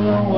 alone.